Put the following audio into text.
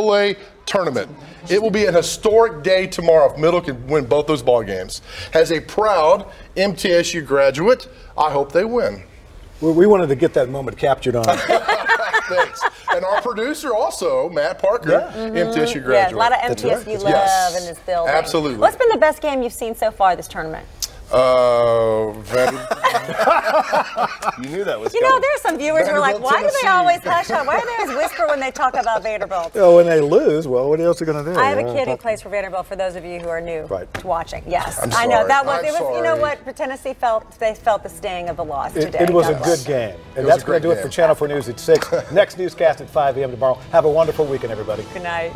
NCAA tournament. It will be an historic day tomorrow if Middle can win both those ball games. As a proud MTSU graduate, I hope they win. We, we wanted to get that moment captured on. Thanks. And our producer also, Matt Parker, Yeah. MTSU graduate. Yeah, a lot of MTSU right. love Yes. in this building. Absolutely. What's been the best game you've seen so far this tournament? Uh, Vander- you knew that was You know, there are some viewers who are like, Vanderbilt, why do they always hush up? Why do they always whisper when they talk about Vanderbilt? oh, when they lose, well, what else are you going to do? I have a kid who plays for Vanderbilt. For those of you who are new Right. to watching, yes, I'm I know that was. I'm it was. You know what? Tennessee felt they felt the sting of the loss It, today. it was a That good game. And was that's going to do it for. Channel 4 News at 6. Next newscast at 5 a.m. tomorrow. Have a wonderful weekend, everybody. Good night.